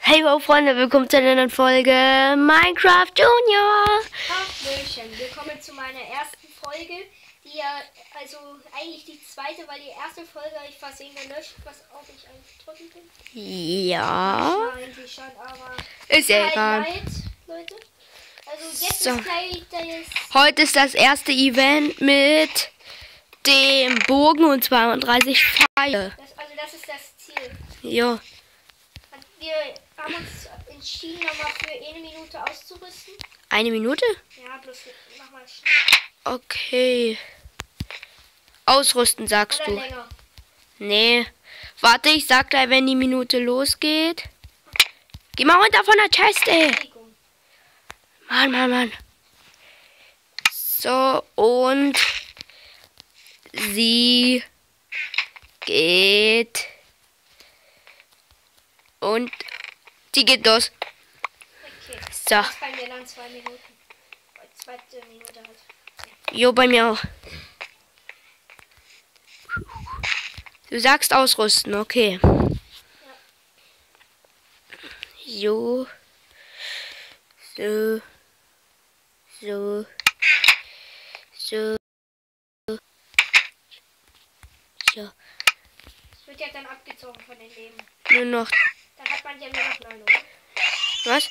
Hey wow Freunde, willkommen zu einer neuen Folge Minecraft Junior. Hallöchen, willkommen zu meiner ersten Folge, die ja, also eigentlich die zweite, weil die erste Folge ich versehen gelöscht, was auch ich eigentlich drücken bin. Ja, Ja, eigentlich schon, aber ist ja egal. leid, Leute. Also jetzt So. ist gleich das, Heute ist das erste Event mit dem Bogen und 32 Pfeile. das, also das ist das Ziel. Jo, Und wir haben uns entschieden, nochmal für eine Minute auszurüsten. eine Minute? Ja, bloß mach mal schnell. Okay. Ausrüsten sagst Oder du? länger. Nee. Warte, ich sag gleich, wenn die Minute losgeht. Geh mal runter von der Chest, ey. Mann, Mann, Mann. So, und sie geht. Und sie geht los. Okay. So, Das bei mir dann zwei Minuten. Zweite Minute halt. jo, bei mir auch. Du sagst ausrüsten, okay. Jo. So. So. So. So. Es wird ja dann abgezogen von den Leben. Nur noch. Man ja nur noch neun, oder? Was?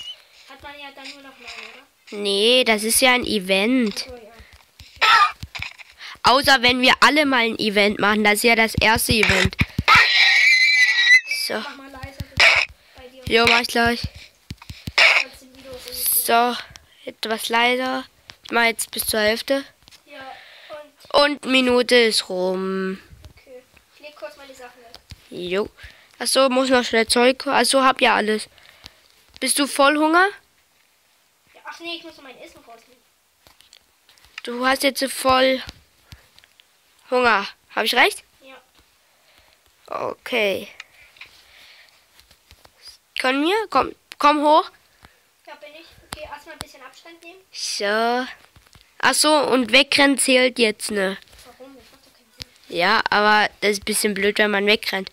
Hat man ja dann nur noch neun, oder? Nee, das ist ja ein Event. So, ja. Außer wenn wir alle mal ein Event machen. Das ist ja das erste Event. So. Mach mal leiser bitte bei dir. Jo, mach ich gleich. So. Etwas leiser. Ich mach jetzt bis zur Hälfte. Ja, und Und Minute ist rum. okay. Ich leg kurz meine Sachen weg. Jo. Achso, muss noch schnell Zeug. Achso, hab ja alles. Bist du voll Hunger? Ja, ach nee, ich muss noch mein Essen rausnehmen. Du hast jetzt voll Hunger. Hab ich recht? Ja. Okay. Können wir? Komm, komm hoch. Da bin ich. Okay, erstmal ein bisschen Abstand nehmen. So. Achso, und wegrennen zählt jetzt, ne? Warum? Das macht doch keinen Sinn. Ja, aber das ist ein bisschen blöd, wenn man wegrennt.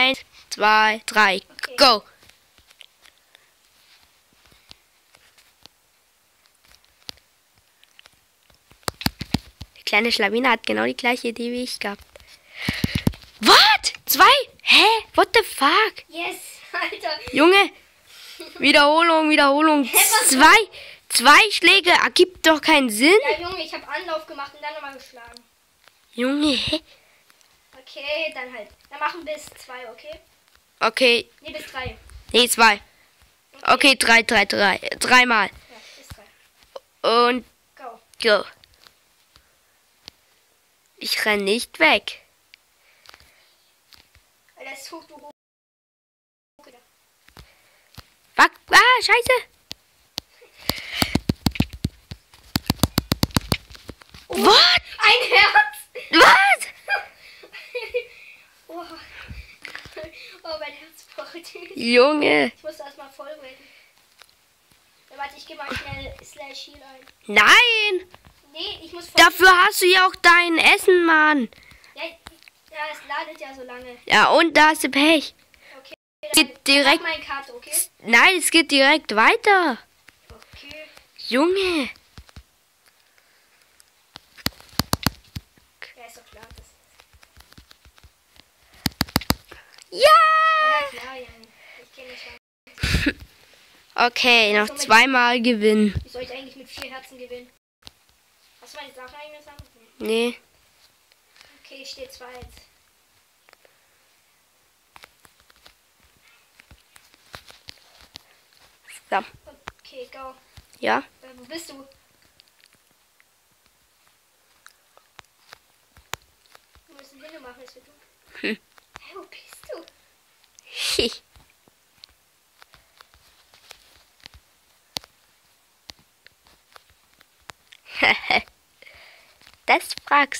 Eins, zwei, drei, Okay. go! Die kleine Schlawine hat genau die gleiche Idee wie ich gehabt. What? Zwei? Hä? What the fuck? Yes, Alter. Junge, Wiederholung, Wiederholung. was? Zwei, zwei Schläge ergibt doch keinen Sinn. Ja, Junge, ich habe Anlauf gemacht und dann nochmal geschlagen. Junge, hä? Okay, dann halt. Dann machen bis zwei, okay? Okay, Nee, bis drei. nee, zwei. Okay, drei, drei, drei. Dreimal. Ja, bis drei. Und Go. go. Ich renn nicht weg. Alter, es ist hoch, du hoch. Fuck. Ah, scheiße. What? Ein Herz! Was? Oh, oh mein Herz pocht. Junge. Ich muss erstmal voll werden. Ja, warte, ich gebe mal schnell Slash Heal ein. Nein. Nee, ich muss voll. Dafür hast du ja auch dein Essen, Mann. Ja, ja, es ladet ja so lange. Ja, und da hast du Pech. Okay. Geht direkt. Karte, okay? Nein, es geht direkt weiter. Okay. Junge. Ja, ist doch klar. Das Ja. ja, klar, Jan. Ich kenne mich schon. Okay, noch zweimal gewinnen. Soll ich eigentlich mit vier Herzen gewinnen? Hast du meine Sache eingesammelt? Nee. Okay, ich stehe zwei jetzt. So. Okay, go. Ja. Äh, wo bist du? Wir müssen Hinne machen, es wird dunkel. Hm. Hä, wo bist du?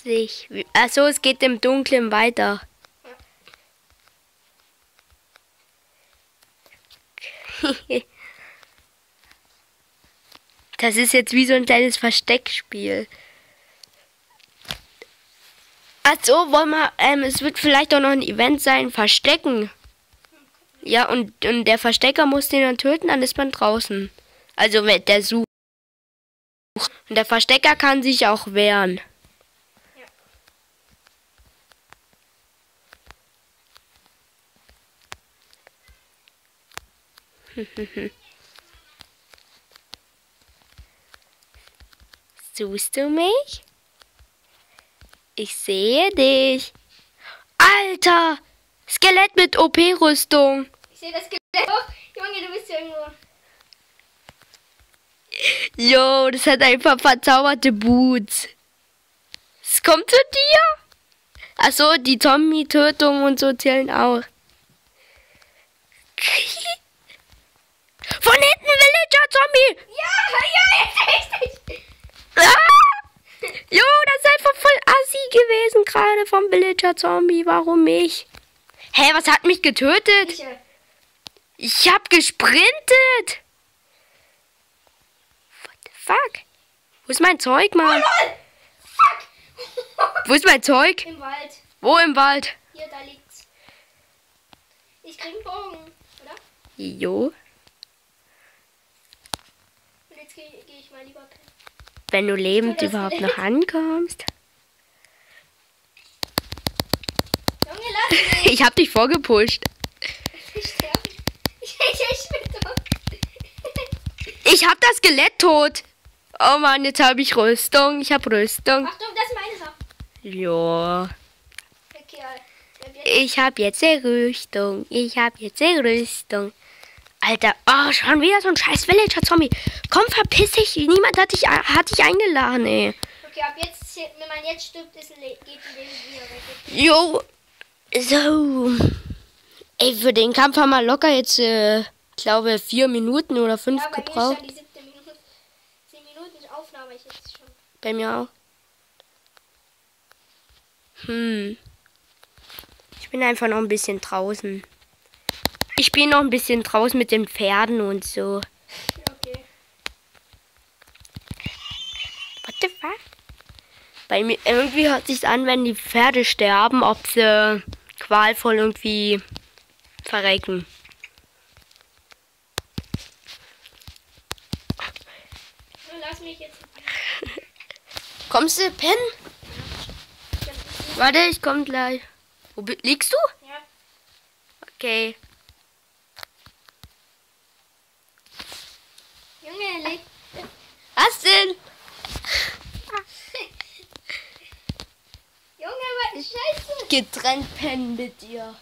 Dich. Achso, es geht im Dunkeln weiter. Das ist jetzt wie so ein kleines Versteckspiel. Ach so, wollen wir, ähm, es wird vielleicht auch noch ein Event sein, Verstecken. Ja, und, und der Verstecker muss den dann töten, dann ist man draußen. Also der sucht. Und der Verstecker kann sich auch wehren. Suchst du mich? Ich sehe dich. Alter! Skelett mit OP-Rüstung. Ich sehe das Skelett auch. Junge, du bist ja irgendwo. Jo, das hat einfach verzauberte Boots. Es kommt zu dir? Achso, die Zombie-Tötung und so zählen auch. Von hinten Villager-Zombie! Ja, ja, jetzt richtig. Ah! Jo, das ist einfach voll assi gewesen gerade vom Villager-Zombie. Warum mich? Hä, was hat mich getötet? Ich, äh, Ich hab gesprintet. What the fuck? Wo ist mein Zeug, Mann? lol. Fuck. Wo ist mein Zeug? Im Wald. Wo im Wald? Hier, da liegt's. Ich krieg einen Bogen, oder? Jo. Jetzt gehe geh ich mal lieber pennen. Wenn du lebend überhaupt noch ankommst. Junge, lass mich. Ich hab dich vorgepusht. Ich sterbe. Ich, ich, ich bin tot. Ich hab das Skelett tot. Oh Mann, jetzt habe ich Rüstung. Ich hab Rüstung. Achtung, das ist meine Sache. Jo. Okay, Ich hab jetzt die Rüstung. Ich hab jetzt die Rüstung. Alter, oh, schon wieder so ein scheiß Villager-Zombie. Komm, verpiss dich. Niemand hat dich, hat dich eingeladen, ey. Okay, ab jetzt, wenn man jetzt stirbt, ist ein geht Leben wieder weg. Jo. So. Ey, für den Kampf haben wir locker jetzt, äh, glaube vier Minuten oder fünf Ja, gebraucht. Minute. Zehn Minuten Aufnahme ich jetzt schon. Bei mir auch. Hm. Ich bin einfach noch ein bisschen draußen. Ich bin noch ein bisschen draußen mit den Pferden und so. Okay. What the fuck? Bei mir irgendwie hört sich an, wenn die Pferde sterben, ob sie qualvoll irgendwie verrecken. Lass mich jetzt. Kommst du, Pen? Warte, ich komm gleich. Wo liegst du? Ja. Okay. Junge, leg. Was denn? Junge, was Scheiße. Getrennt pennen mit dir.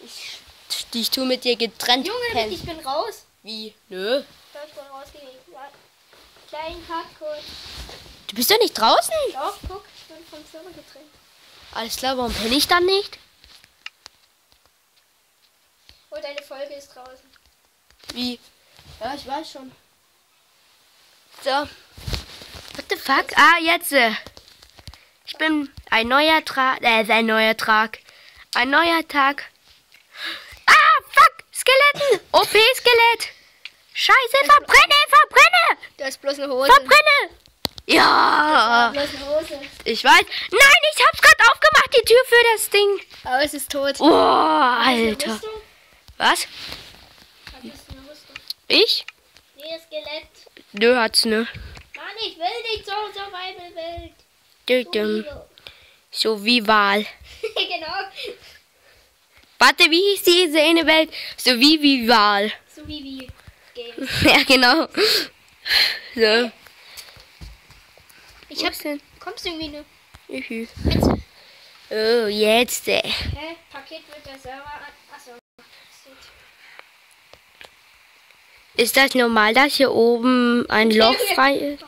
Ich, ich tu mit dir getrennt Junge, pennen. ich bin raus. Wie? Nö. Ich bin rausgegangen. Kleinen Hardcore. Du bist doch nicht draußen? Doch, guck, ich bin vom Server getrennt. Alles klar, warum penne ich dann nicht? Oh, deine Folge ist draußen. Wie? Ja, ich weiß schon. So. What the fuck? Ah, jetzt. Ich bin ein neuer Tag. Äh, ein neuer Tag. Ein neuer Tag. Ah, fuck! Skeletten! OP-Skelett! Scheiße, verbrenne, verbrenne! Du hast bloß eine Hose. Verbrenne! Ja! bloß eine Hose. Ich weiß. Nein, ich hab's gerade aufgemacht, die Tür für das Ding. Aber es ist tot. Oh, Alter. Was? Das? Ich? Nee, Skelett. Nö, hat's ne. Mann, ich will nicht so Survival-Welt. Dö, So düm. Liebe. So wie Wahl. genau. Warte, wie hieß diese eine Welt? So wie wie Wahl. So wie wie Game. Ja, genau. So. Ich hab. Was denn? Kommst du irgendwie? Juhu. Jetzt. Oh, jetzt. äh. Hä? Paket wird der Server an. Achso. Ist das normal, dass hier oben ein Loch frei ist?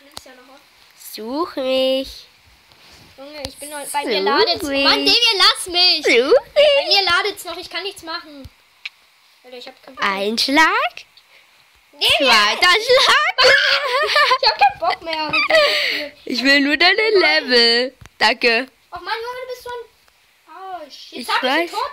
Nimm's ja noch auf. Such mich. Junge, ich bin noch. Bei mir ladet's. weird. Mann, Damien, lass mich! Such Bei mich. mir ladet's noch, ich kann nichts machen. Alter, ich hab keinen Bock. Ein Schlag. Damien! Zweiter Schlag. Ich hab keinen Bock mehr. Ich will nur deine Level. Danke. Oh Mann, Junge, du bist so ein. Oh, shit. Ich Jetzt ich weiß. tot.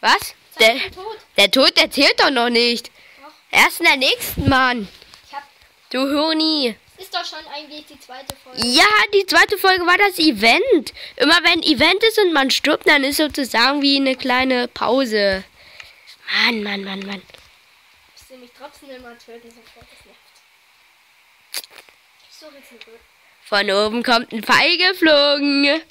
Was? Der, tot. der Tod erzählt doch noch nicht. Doch. Erst in der nächsten, Mann. Ich hab. Du Honi. Ist doch schon eigentlich die zweite Folge. Ja, die zweite Folge war das Event. Immer wenn Event ist und man stirbt, dann ist sozusagen wie eine kleine Pause. Mann, Mann, Mann, Mann. Ich sehe mich trotzdem immer töten sofort. Das nervt. So wird's nicht gut. Von oben kommt ein Pfeil geflogen.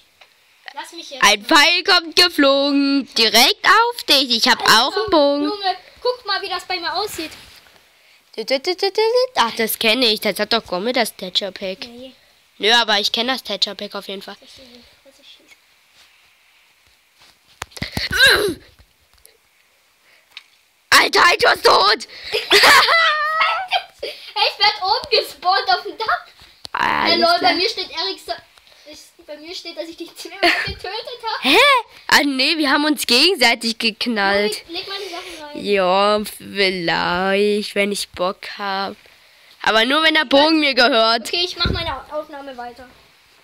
Lass mich jetzt. Ein Pfeil kommt geflogen. Direkt auf dich. Ich habe auch einen Bogen. Junge, guck mal, wie das bei mir aussieht. Ach, das kenne ich. Das hat doch Gomme, das Thatcher Pack. Nee, Nö, aber ich kenne das Thatcher Pack auf jeden Fall. Alter, Alter ist tot. Ich werd oben gespawnt auf dem Dach. Hey, Alles lol, bei mir steht. Ich, bei mir steht, dass ich dich zweimal getötet habe. Hä? Ah, nee, wir haben uns gegenseitig geknallt. Leg meine Sachen rein. Ja, vielleicht, wenn ich Bock hab. Aber nur, wenn der Bogen mir gehört. Okay, ich mach meine Aufnahme weiter.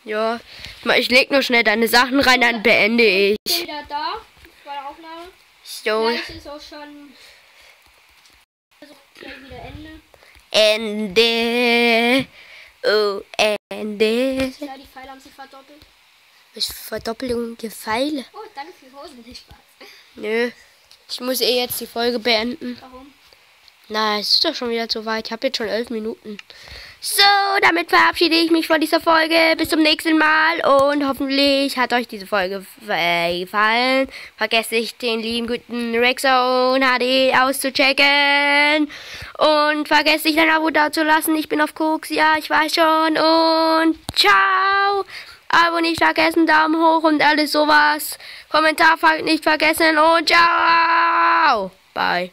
Ja, ich leg nur schnell deine Sachen rein, dann beende ich. Ich bin wieder da bei der Aufnahme. So, Gleich ist auch schon. Also, gleich wieder Ende. Ende. Oh, Ende. Ja, die Pfeile haben sich verdoppelt. Für Verdoppelung der Pfeile? Oh, danke für die Hosen. Nicht Spaß. Nö. Ich muss eh jetzt die Folge beenden. Warum? Na, es ist doch schon wieder zu weit. Ich habe jetzt schon elf Minuten. So, damit verabschiede ich mich von dieser Folge. Bis zum nächsten Mal. Und hoffentlich hat euch diese Folge gefallen. Vergesst nicht, den lieben guten Rexone HD auszuchecken. Und vergesst nicht, ein Abo da zu lassen. Ich bin auf Koks. Ja, ich weiß schon. Und ciao. Abo nicht vergessen, Daumen hoch und alles sowas. Kommentar nicht vergessen. Und ciao. Bye.